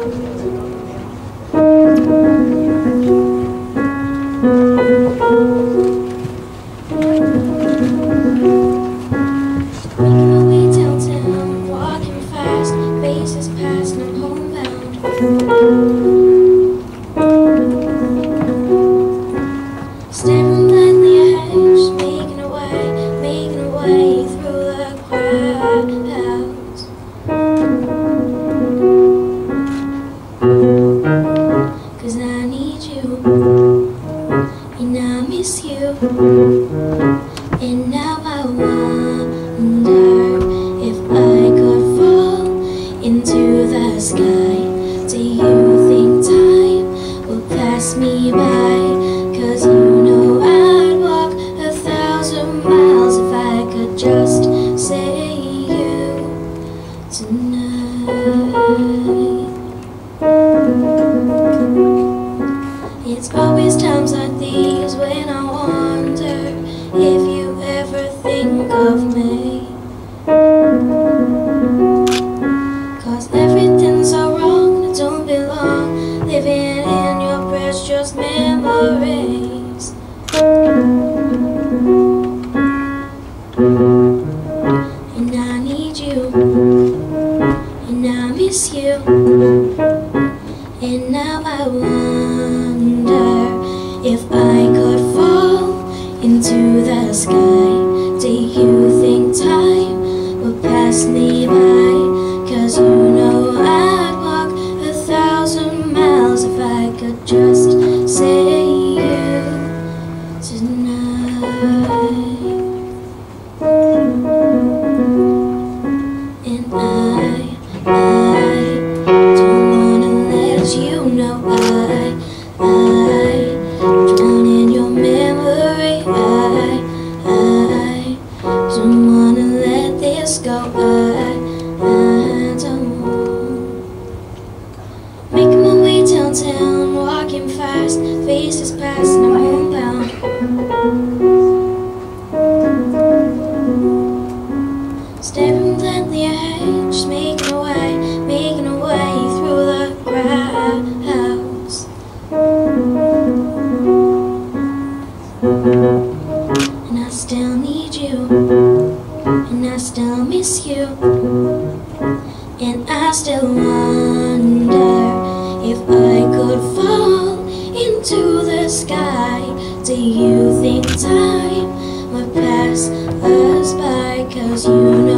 Staring blindly ahead, making a way, making a way And now I wonder if I could fall into the sky. Do you think time will pass me by? Cause you know I'd walk a thousand miles if I could just say you tonight. It's always times like these when I of me. Cause everything's so wrong I don't belong living in your precious memories. And I need you, and I miss you. And now I wonder by? Cause you know I'd walk a thousand miles if I could just say walking fast, faces past, and I'm homebound. Staring blindly ahead, making a way, making a way through the crowds. And I still need you, and I still miss you, and I still wonder you think time would pass us by? Cause you know